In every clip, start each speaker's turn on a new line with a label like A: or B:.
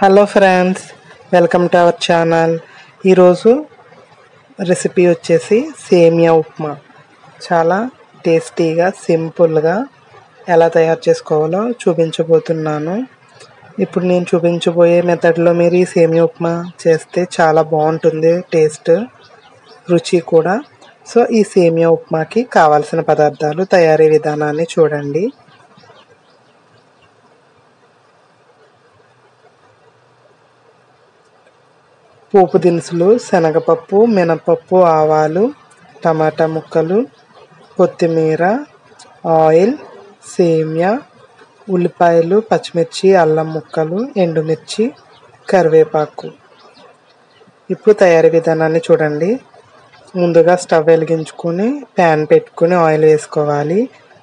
A: Hello friends welcome to our channel ఈరోజు recipe వచ్చేసి సేమియా ఉప్మా. చాలా టేస్టీగా సింపుల్గా ఎలా తయారు చేసుకోవాలో చూపించబోతున్నాను. ఇప్పుడు నేను చూపించబోయే మెథడ్లో మీరు ఈ సేమియా ఉప్మా చేస్తే చాలా బాగుంటుంది టేస్ట్ రుచి కూడా. సో ఈ సేమియా ఉప్మాకి కావాల్సిన పదార్థాలు తయారీ విధానాన్ని చూడండి. పోపు దినుసులు శనగపప్పు మినపప్పు ఆవాలు టమాటా ముక్కలు కొత్తిమీర ఆయిల్ సేమియా ఉల్లిపాయలు పచ్చిమిర్చి అల్లం ముక్కలు ఎండుమిర్చి కరివేపాకు. ఇప్పుడు తయారీ విధానాన్ని చూడండి. ముందుగా స్టవ్ వెలిగించుకొని ప్యాన్ పెట్టుకుని ఆయిల్ వేసుకోవాలి.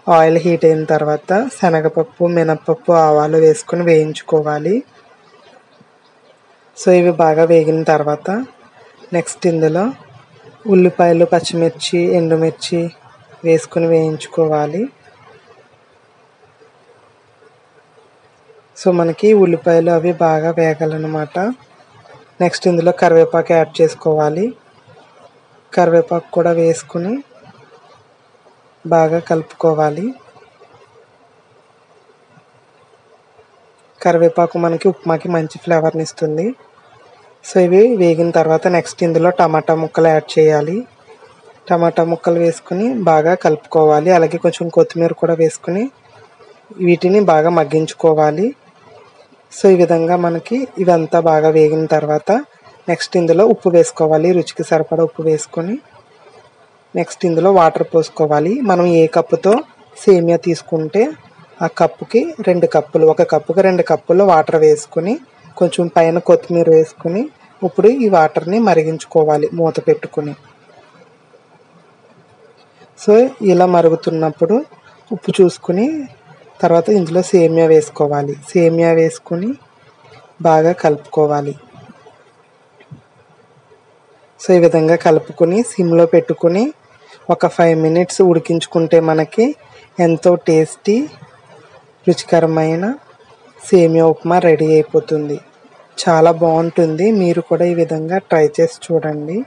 A: ఆయిల్ హీట్ అయిన తర్వాత శనగపప్పు మినపప్పు ఆవాలు వేసుకొని వేయించుకోవాలి. సో ఇవి బాగా వేగిన తర్వాత నెక్స్ట్ ఇందులో ఉల్లిపాయలు పచ్చిమిర్చి ఎండుమిర్చి వేసుకుని వేయించుకోవాలి. సో మనకి ఉల్లిపాయలు అవి బాగా వేగాలన్నమాట. నెక్స్ట్ ఇందులో కరివేపాకు యాడ్ చేసుకోవాలి. కరివేపాకు కూడా వేసుకుని బాగా కలుపుకోవాలి. కరివేపాకు మనకి ఉప్మాకి మంచి ఫ్లేవర్ని ఇస్తుంది. సో ఇవి వేగిన తర్వాత నెక్స్ట్ ఇందులో టమాటా ముక్కలు యాడ్ చేయాలి. టమాటా ముక్కలు వేసుకుని బాగా కలుపుకోవాలి. అలాగే కొంచెం కొత్తిమీర కూడా వేసుకుని వీటిని బాగా మగ్గించుకోవాలి. సో ఈ విధంగా మనకి ఇవంతా బాగా వేగిన తర్వాత నెక్స్ట్ ఇందులో ఉప్పు వేసుకోవాలి. రుచికి సరిపడా ఉప్పు వేసుకొని నెక్స్ట్ ఇందులో వాటర్ పోసుకోవాలి. మనం ఏ కప్పుతో సేమియా తీసుకుంటే ఆ కప్పుకి రెండు కప్పులు ఒక కప్పుకి రెండు కప్పులు వాటర్ వేసుకుని కొంచెం పైన కొత్తిమీర వేసుకుని ఇప్పుడు ఈ వాటర్ని మరిగించుకోవాలి మూత పెట్టుకుని. సో ఇలా మరుగుతున్నప్పుడు ఉప్పు చూసుకుని తర్వాత ఇందులో సేమియా వేసుకోవాలి. సేమియా వేసుకుని బాగా కలుపుకోవాలి. సో ఈ విధంగా కలుపుకొని సిమ్లో పెట్టుకుని ఒక ఫైవ్ మినిట్స్ ఉడికించుకుంటే మనకి ఎంతో టేస్టీ రుచికరమైన సేమియా ఉప్మా రెడీ అయిపోతుంది. చాలా బాగుంటుంది. మీరు కూడా ఈ విధంగా ట్రై చేసి చూడండి.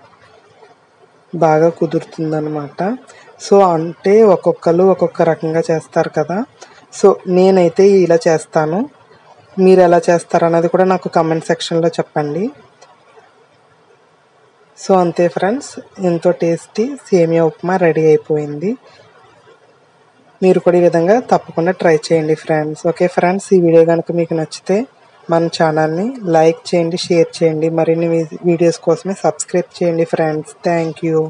A: బాగా కుదురుతుందనమాట సో అంటే ఒక్కొక్కరు ఒక్కొక్క రకంగా చేస్తారు కదా. సో నేనైతే ఇలా చేస్తాను. మీరు ఎలా చేస్తారు అన్నది కూడా నాకు కమెంట్ సెక్షన్లో చెప్పండి. సో అంతే ఫ్రెండ్స్ ఎంతో టేస్టీ సేమియా ఉప్మా రెడీ అయిపోయింది. మీరు కూడా ఈ విధంగా తప్పకుండా ట్రై చేయండి ఫ్రెండ్స్. ఓకే ఫ్రెండ్స్ ఈ వీడియో కనుక మీకు నచ్చితే మన ఛానల్ని లైక్ చేయండి షేర్ చేయండి. మరిన్ని వీడియోస్ కోసమే సబ్స్క్రైబ్ చేయండి ఫ్రెండ్స్. Thank you.